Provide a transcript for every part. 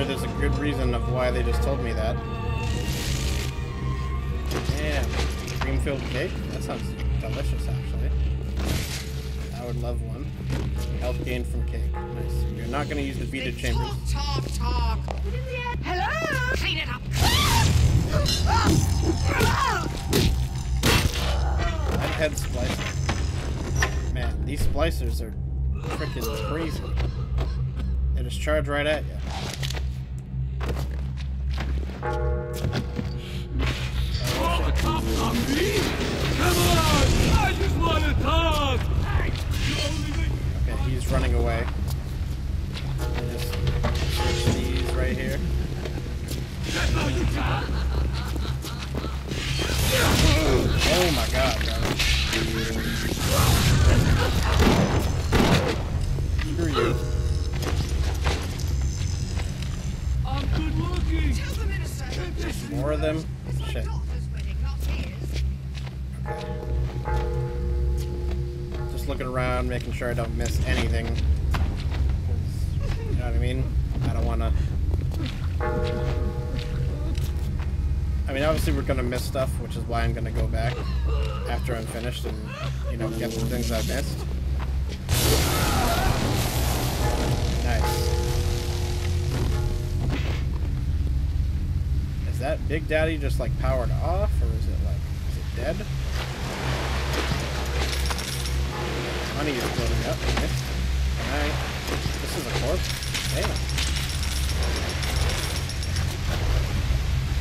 sure there's a good reason of why they just told me that. Damn. Cream filled cake? That sounds delicious, actually. I would love one. Health gain from cake. Nice. You're not going to use the beaded chambers. Talk, talk. Hello? Clean it up. I've had splicer. Man, these splicers are freaking crazy. They just charge right at you. Oh, Come on! I just want to sure I don't miss anything. You know what I mean? I don't wanna. I mean, obviously we're gonna miss stuff, which is why I'm gonna go back after I'm finished and, you know, get the things I missed. Nice. Is that Big Daddy just like powered off, Honey is floating up. Missed. Alright. This is a corpse? Damn.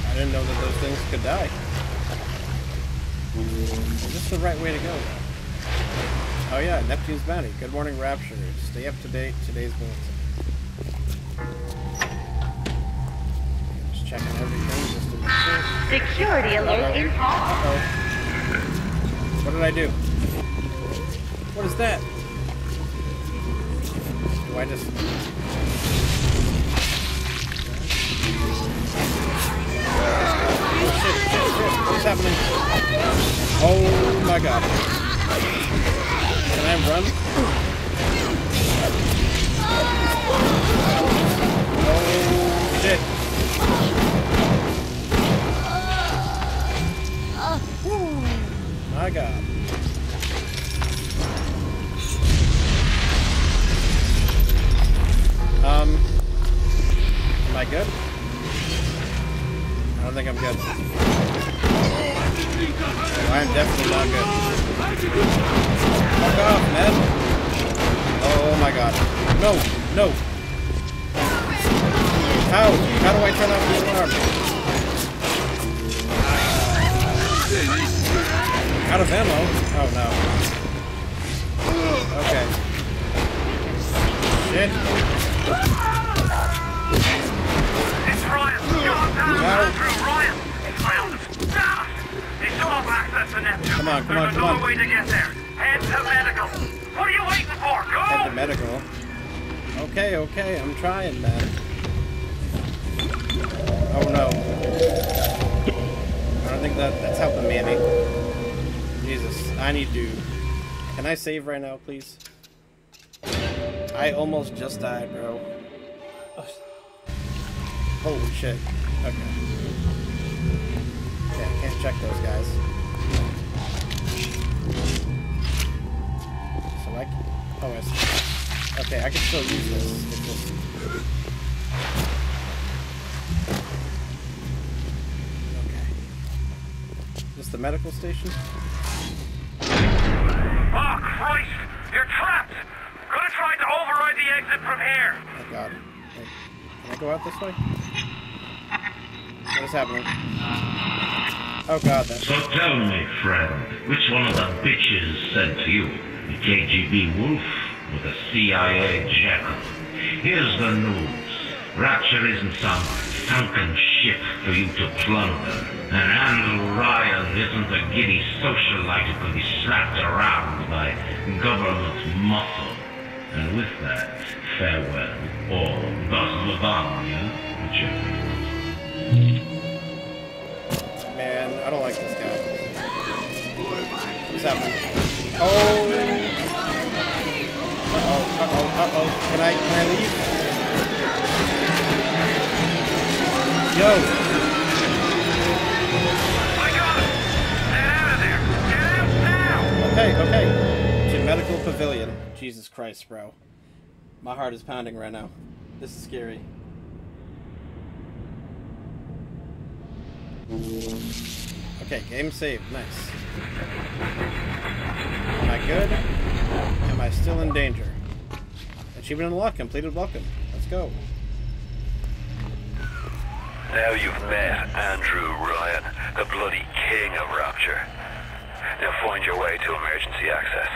I didn't know that those things could die. Is this the right way to go? Oh yeah, Neptune's bounty. Good morning, Rapture. Stay up to date. Today's bulletin. Just checking everything just to make sure. Security alert in. Uh-oh. What did I do? What is that? Do I just... What's happening? Oh my god. Can I run? Oh shit. My god. I good? I don't think I'm good. Oh, I am definitely not good. Fuck off, man. Oh my god. No, no. How? How do I turn off the alarm? Out of ammo? Oh no. Okay. Shit. You're on. Come on, come There's on, come on. way to get there. Head to medical. What are you waiting for? Go! At to medical. Okay, okay, I'm trying, man. Oh no. I don't think that that's helping me any. Jesus, I need to. Can I save right now, please? I almost just died, bro. Holy shit. Okay. Yeah, I can't check those guys. So I can, oh, I see. Okay, I can still use this. Just... Okay. This the medical station? Oh, Christ! You're trapped! Gonna try to override the exit from here. Oh god. Wait, can I go out this way? What is happening? Oh god, that. So tell me, friend, which one of the bitches sent to you? The KGB Wolf or the CIA Jackal? Here's the news. Rapture isn't some sunken ship for you to plunder. And Andrew Ryan isn't a giddy socialite who can be slapped around by government muscle. And with that, farewell, or dasvidaniya, whichever. I don't like this guy. What's happening? Oh! Uh-oh, uh-oh, uh-oh. Can I, can I leave? Yo! I got! Get out of there! Get out now! Okay, okay. To medical pavilion. Jesus Christ, bro. My heart is pounding right now. This is scary. Okay, game saved. Nice. Am I good? Am I still in danger? Achievement unlocked. Completed welcome. Let's go. Now you've met Andrew Ryan, the bloody king of Rapture. Now find your way to emergency access.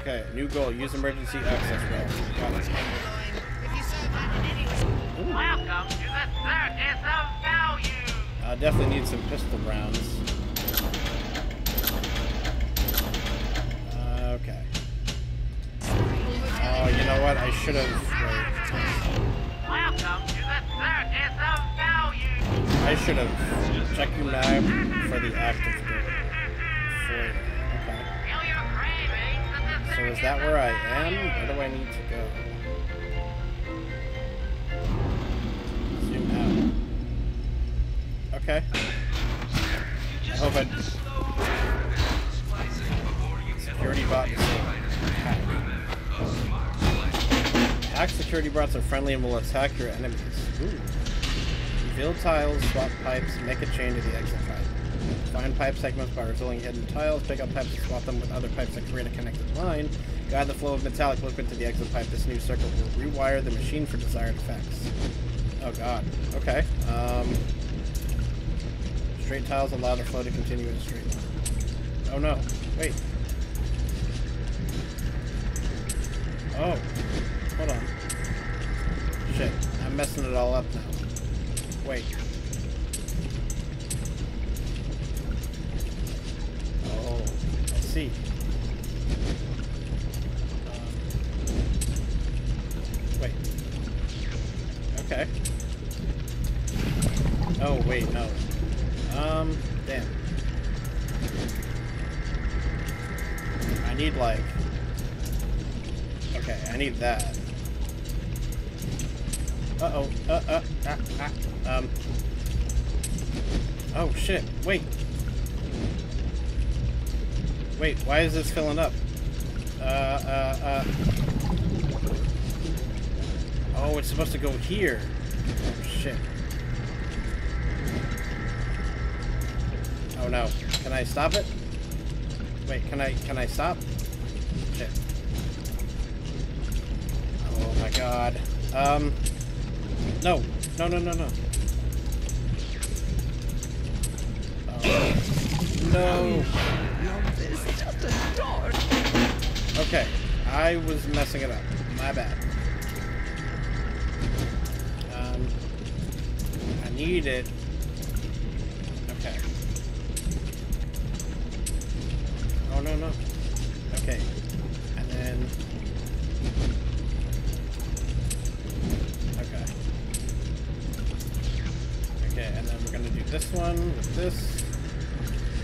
Okay, new goal. Use emergency access route. Got it. If you so minded anyway. Welcome to the Circus of Value! I definitely need some pistol rounds. Uh, okay. Oh, you know what? I should have. Welcome to the Circus of! I should have checked your map for the active door. Okay. So is that where I am? Where do I need to go? Okay. I hope. Security bot hack. Security bots are friendly and will attack your enemies. Ooh. Reveal tiles, swap pipes, make a chain to the exit pipe. Find pipe segments by revealing hidden tiles, pick up pipes and swap them with other pipes to create a connected line. Guide the flow of metallic liquid to the exit pipe. This new circuit will rewire the machine for desired effects. Oh god. Okay. Um, straight tiles allow the flow to continue in a straight line. Oh no. Wait. Oh. Hold on. Shit. I'm messing it all up now. Wait. Oh, I see. Um, wait. Okay. Oh, wait, no. Need, like... Okay, I need that. Uh-oh. Uh, uh, ah, ah. Um. Oh, shit. Wait. Wait, why is this filling up? Uh, uh, uh. Oh, it's supposed to go here. Oh, shit. Oh, no. Can I stop it? Wait, can I, can I stop? My God. Um. No. No, no, no, no. Oh. No. Okay. I was messing it up. My bad. Um. I need it. Okay. Oh, no, no. Okay. And then... one with this.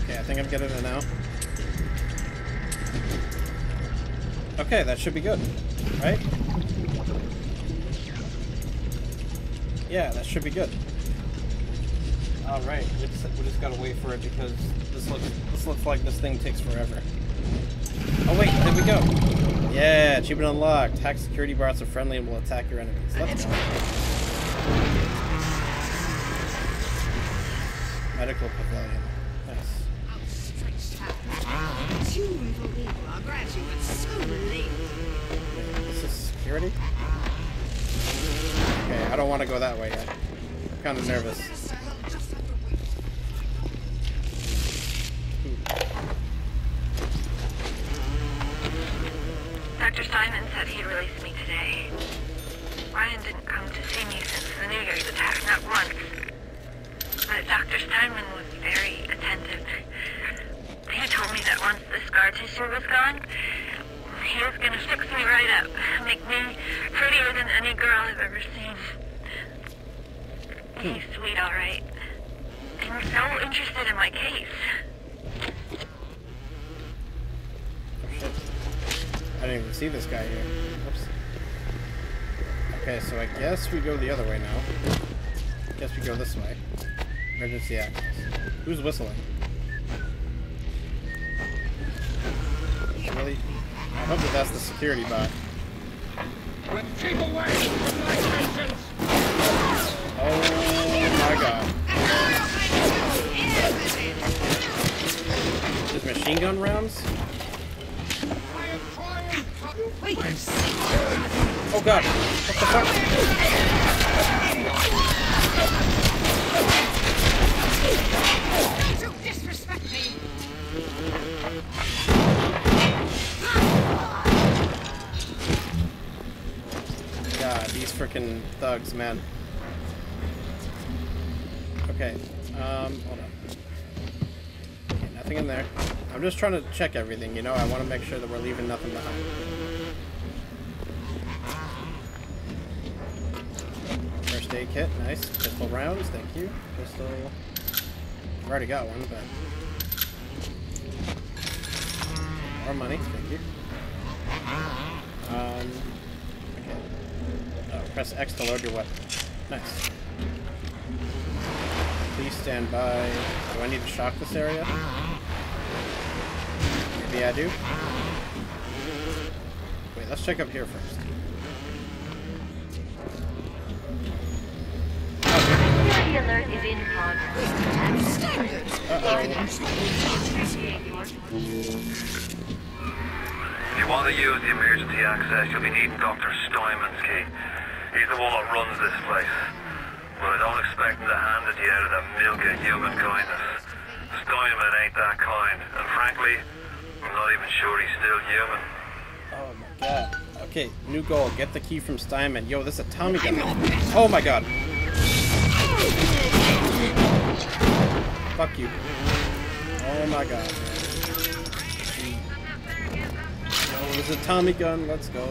Okay, I think I'm getting it now. Okay, that should be good, right? Yeah, that should be good. All right, we just, we just gotta wait for it because this looks this looks like this thing takes forever. Oh wait, there we go. Yeah, achievement unlocked. Hack security bots are friendly and will attack your enemies. Let's go. Medical pavilion. Nice. Two unbelievable graduates so late. Wait, this is security? Okay, I don't want to go that way yet. I'm kind of nervous. Dr. Steinman said he'd release me today. Ryan didn't come to see me since the New Year's attack, not once. But Dr. Steinman was very attentive. He told me that once the scar tissue was gone, he was gonna fix me right up. Make me prettier than any girl I've ever seen. Hmm. He's sweet, alright. And so interested in my case. Oh. I didn't even see this guy here. Whoops. Okay, so I guess we go the other way now. Guess we go this way. Emergency access. Who's whistling? Hope that that's the security bot. Keep away from my patients! Oh my god. There's machine gun rounds? I am trying to... We can see. Oh god. What the fuck? Freaking thugs, man. Okay, um, hold on. Okay, nothing in there. I'm just trying to check everything, you know? I want to make sure that we're leaving nothing behind. First aid kit, nice. Pistol rounds, thank you. Pistol... I've already got one, but... More money, thank you. Um, okay. Oh, press X to load your weapon. Nice. Please stand by. Do I need to shock this area? Maybe I do. Wait, let's check up here first. Security alert is in progress. Standard. Uh-oh. If you want to use the emergency access, you'll be needing Dr. Steinman's key. He's the one that runs this place. But I don't expect him to hand it to you out of the milk of human kindness. Steinman ain't that kind, and frankly, I'm not even sure he's still human. Oh my god. Okay, new goal. Get the key from Steinman. Yo, this is a Tommy gun. Oh my god. Fuck you. Oh my god. Oh, this is a Tommy gun. Let's go.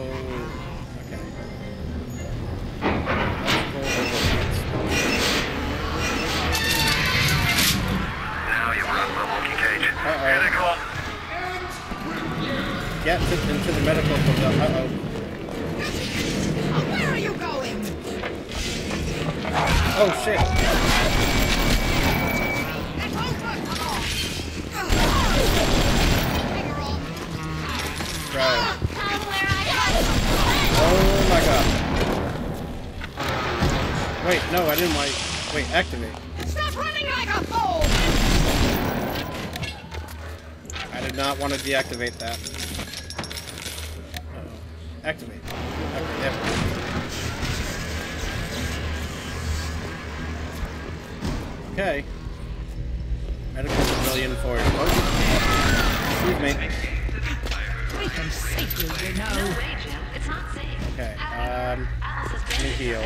Didn't like. Wait, activate. Stop running like a fool. I did not want to deactivate that. Uh-oh. Activate. Okay, there we go. Okay. Medical Pavilion for oh. Excuse me. We can save you, you No know. way, Jim. It's not safe. Okay, um, Alice has let me heal.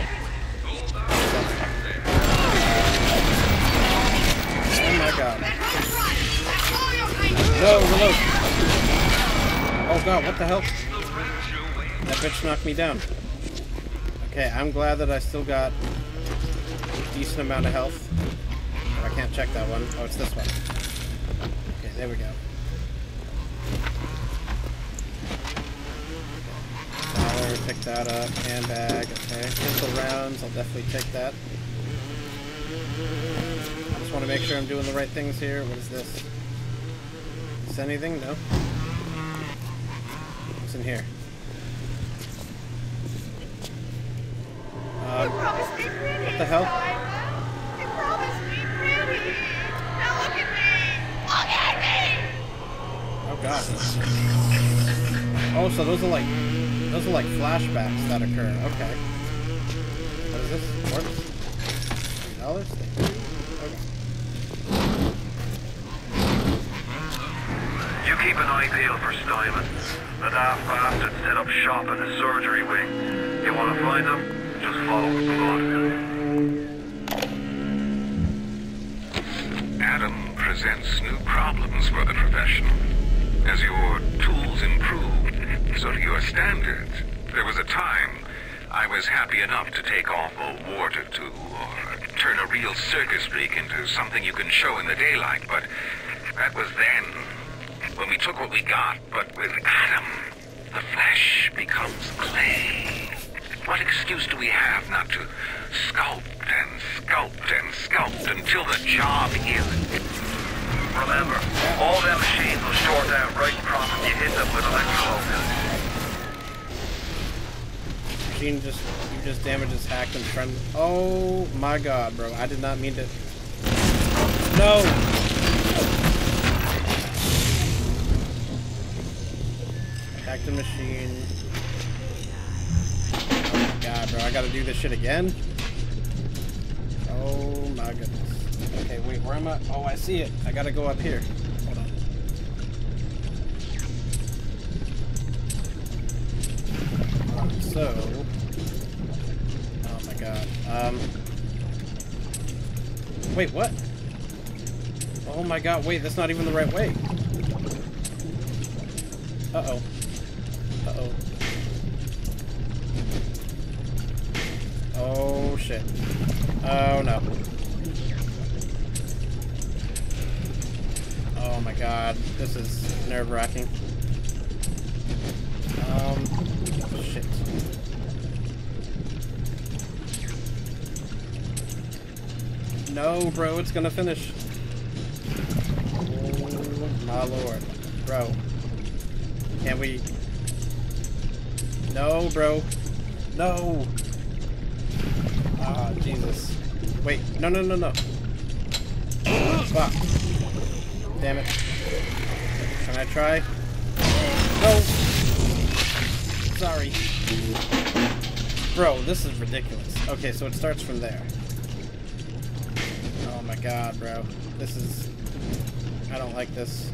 Oh my god. No, reload! Oh god, what the hell? That bitch knocked me down. Okay, I'm glad that I still got a decent amount of health. I can't check that one. Oh, it's this one. Okay, there we go. Pick that up. Handbag, okay. Pistol rounds, I'll definitely take that. I just want to make sure I'm doing the right things here. What is this? Is anything? No? What's in here? Um, pretty. what the hell? You promised me pretty. Now look at me. Look at me. Oh god. Oh, so those are like those are like flashbacks that occur. Okay. What is this? Works? Three dollars? Thank you. Okay. You keep an eye peeled for Steinman. The daft bastard set up shop in the surgery wing. You want to find him? Just follow the blood. Adam presents new problems for the profession. As your tools improve, So to your standards, there was a time I was happy enough to take off a wart or two, or turn a real circus freak into something you can show in the daylight, but that was then. When we took what we got, but with Adam, the flesh becomes clay. What excuse do we have not to sculpt and sculpt and sculpt until the job is Remember, all them machines will short out right from you hit them with electrocutes. Machine just you just damaged his hack and friend. Oh my god, bro! I did not mean to. No. Hacked the machine. Oh my god, bro! I gotta do this shit again. Oh my goodness. Okay, wait, where am I? Oh, I see it. I gotta go up here. Hold on. So. Um. Wait, what? Oh my god, wait, that's not even the right way. Uh-oh. Uh-oh. Oh shit. Oh no. Oh my god, this is nerve-wracking. Um, shit. No, bro, it's gonna finish. Oh my lord. Bro. Can we... No, bro. No! Ah, Jesus. Wait, no, no, no, no. Fuck. Damn it. Can I try? No! Sorry. Bro, this is ridiculous. Okay, so it starts from there. God, bro. This is... I don't like this.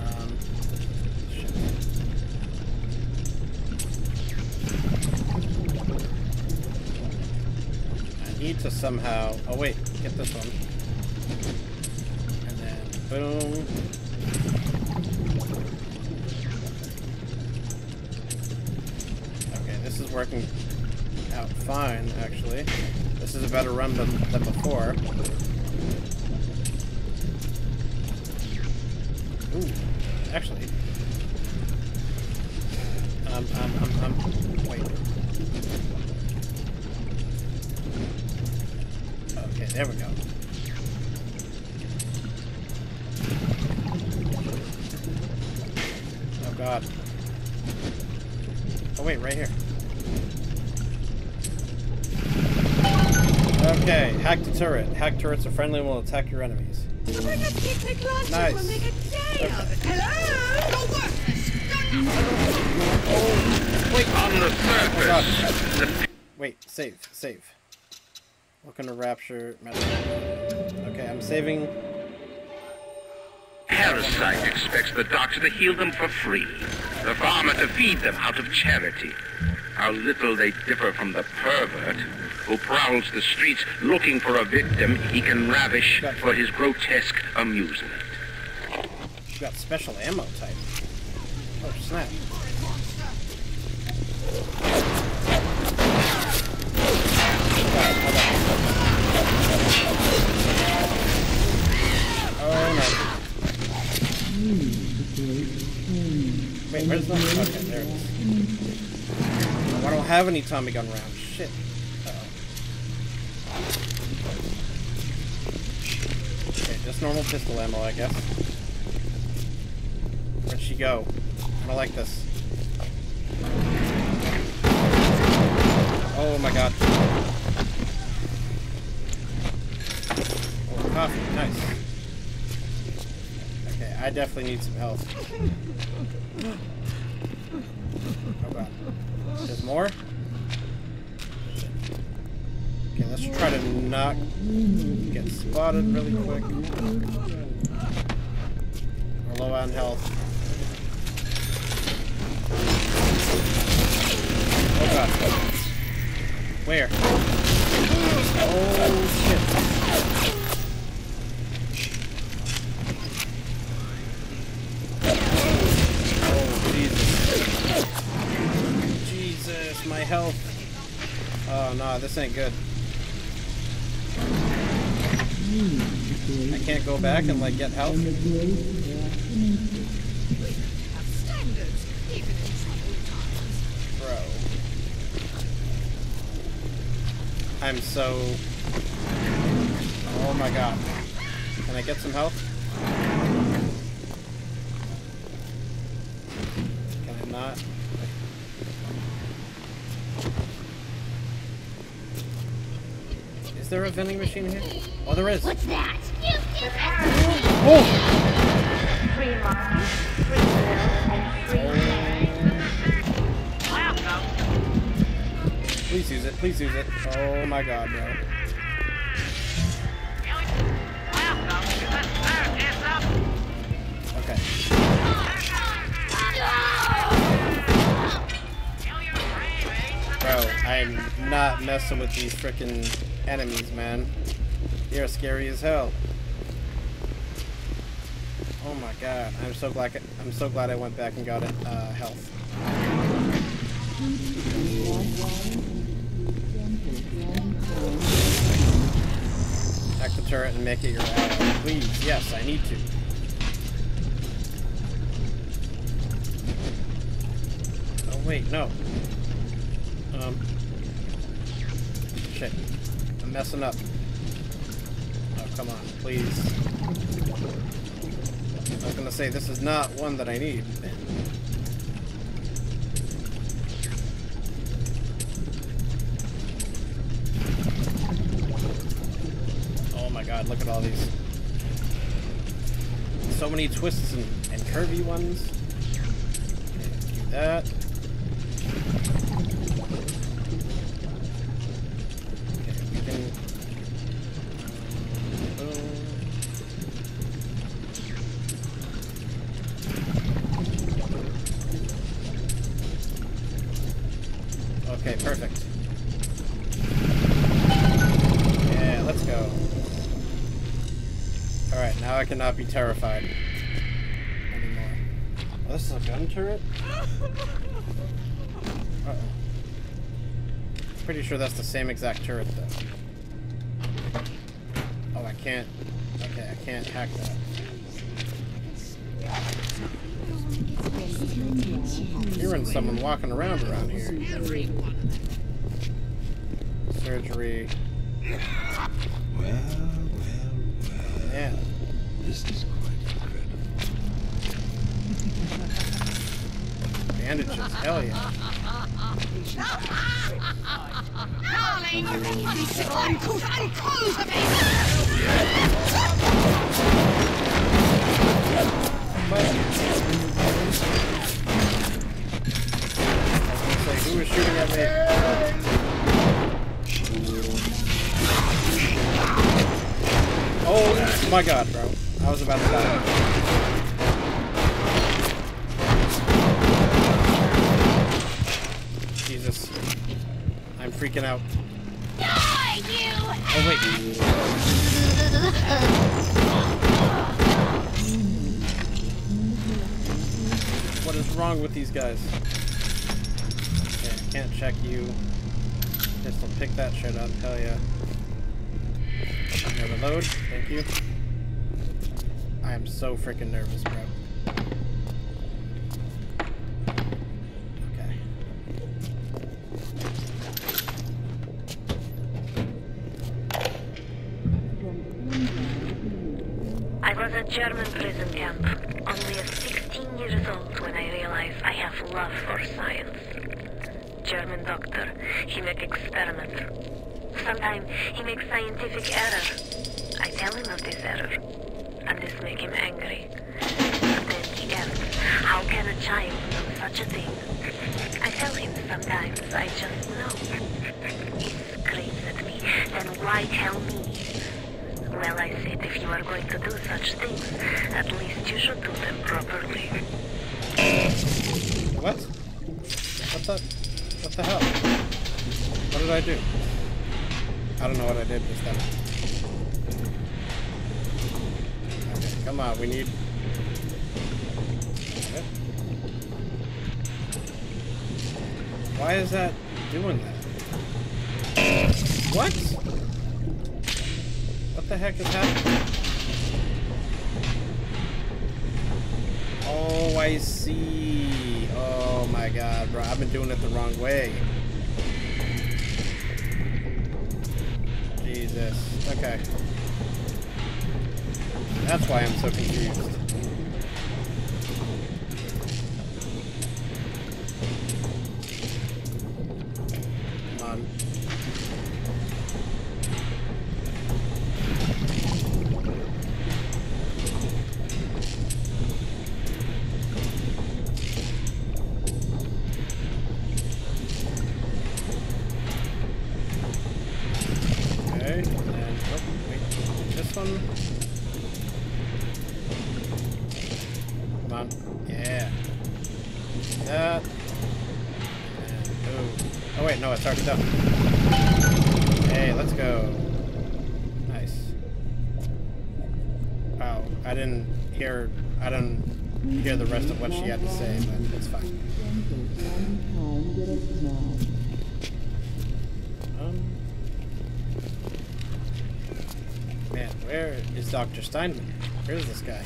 Um, shit. I need to somehow... Oh wait, get this one. And then, boom. Working out fine, actually. This is a better run than, than before. Ooh, actually. Um, um, um, um, wait. Okay, there we go. Turret. Hack turrets are friendly and will attack your enemies. Nice. Wait, on the Oh Wait, save, save. Welcome to Rapture. Okay, I'm saving. Parasite expects the doctor to heal them for free. The farmer to feed them out of charity. How little they differ from the pervert who prowls the streets looking for a victim he can ravish for his grotesque amusement. You got special ammo type. Oh snap. God, hold on. Oh no. Wait, where's the... Okay, there it is. Oh, I don't have any Tommy gun rounds. Shit. Uh-oh. Okay, just normal pistol ammo, I guess. Where'd she go? I don't like this. Oh my god. Oh, coffee. Nice. Okay, I definitely need some health. Oh god. There's more? Okay, let's try to not get spotted really quick. We're low on health. Oh god. Where? Oh shit. Oh no, this ain't good. I can't go back and like get times. Bro. I'm so... Oh my god. Can I get some help? There a vending machine here? Oh, there is. What's that? Oh! Free monkeys, free and free Please use it. Please use it. Oh my god, bro. Welcome to the circus of Okay. Kill Your Cravings. Bro, I'm not messing with these frickin' enemies, man. You're scary as hell. Oh my god, I'm so glad I'm so glad I went back and got it uh, health. Hack the turret and make it your ally. Please, yes, I need to. Oh wait, no. Um. Messing up. Oh, come on, please. I was gonna say, this is not one that I need. Oh my god, look at all these. So many twists and, and curvy ones. Do that. Okay, perfect. Yeah, let's go. Alright, now I cannot be terrified anymore. Oh, this is a gun turret? Uh-oh. Pretty sure that's the same exact turret, though. Oh, I can't... Okay, I can't hack that. Hearing someone walking around around here. Surgery. Well, well, well. Man. This is quite incredible. Bandages, hell yeah. Darling, this uncouth, uncultivated! It's like, who was shooting at me? Oh my god, bro. I was about to die. Jesus. I'm freaking out. Die, you! Oh, wait. What is wrong with these guys? Okay, can't check you. Pistol, pick that shit up. Hell yeah. Never load. Thank you. I am so freaking nervous, bro. Okay. I was at German prison camp, only a 16 years old when I realized I have love for science. German doctor, he make experiment. Sometimes he makes scientific error. I tell him of this error, and this make him angry. But then he asks, how can a child know such a thing? I tell him sometimes I just know. He screams at me, then why tell me? Well, I said if you are going to do such things, at least you should do them properly. What? What the? What the hell? What did I do? I don't know what I did this time. Okay, come on, we need. Why is that doing that? What? What the heck is happening? Oh, I see. Oh my god, bro. I've been doing it the wrong way. Jesus. Okay. That's why I'm so confused. On, yeah. That. And, oh. oh wait, no, it's already done. Hey, let's go. Nice. Wow, I didn't hear, I didn't hear the rest of what she had to say, but it's fine. Um, man, where is Dr. Steinman? Where's this guy?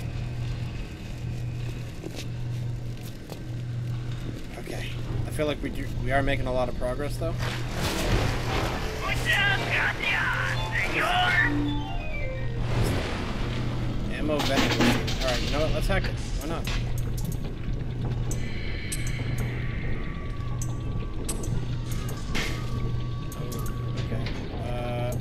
Feel like we do, we are making a lot of progress though. Ammo vending. Alright, you know what? Let's hack it. Why not? Oh, okay. Uh,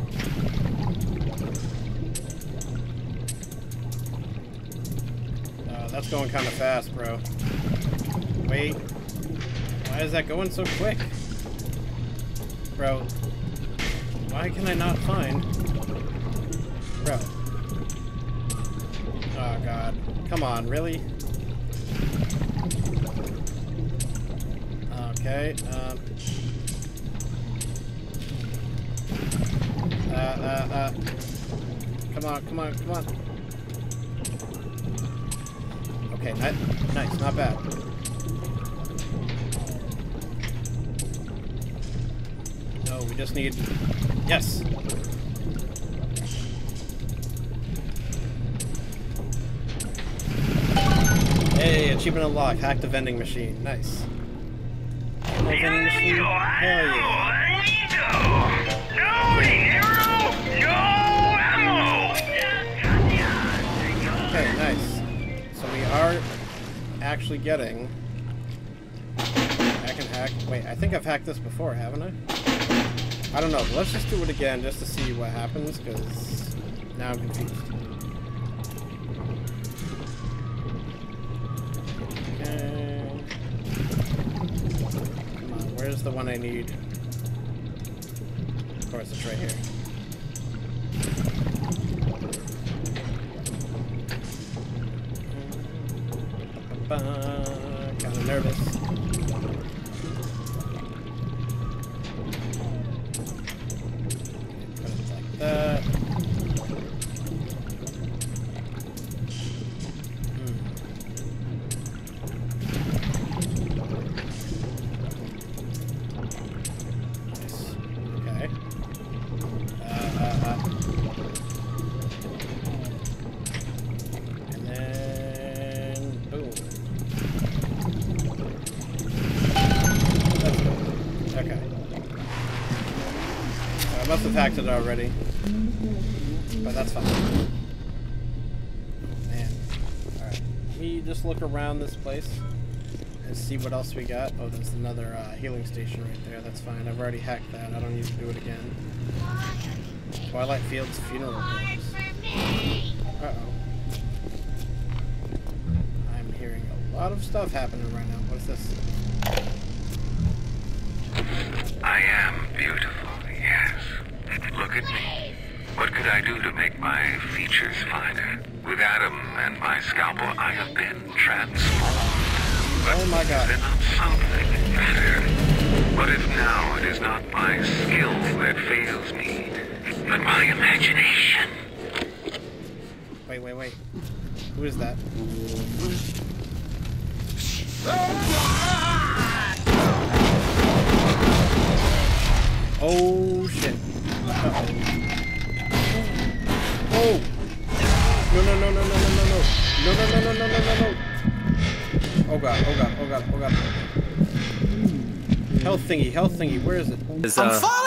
uh, that's going kind of fast, bro. Wait. Why is that going so quick? Bro. Why can I not find... Bro. Oh god. Come on, really? Okay, um... Uh, uh, uh... Come on, come on, come on. Okay, ni nice, not bad. We just need... Yes! Hey, achievement unlocked. Hack the vending machine. Nice. Vending machine? Hell yeah. Okay, nice. So we are actually getting... I can hack... Wait, I think I've hacked this before, haven't I? I don't know. Let's just do it again just to see what happens, because now I'm confused. Come on, where's the one I need? Of course, it's right here. It already. But that's fine. Man. Alright. Me just look around this place and see what else we got. Oh, there's another uh, healing station right there. That's fine. I've already hacked that. I don't need to do it again. Twilight Fields Funeral Homes. Uh-oh. I'm hearing a lot of stuff happening right now. What is this? My features? With Adam and my scalpel, I have been transformed. But Oh my god. not something better? What if now it is not my skill that fails me? but my imagination. Wait, wait, wait. Who is that? Oh shit. Uh-oh. Oh! oh. No, no, no, no, no, no, no, no. No, no, no, no, no, no, no, no. Oh god, oh god, oh god, oh god. Health thingy, health thingy, where is it? I'm uh, falling!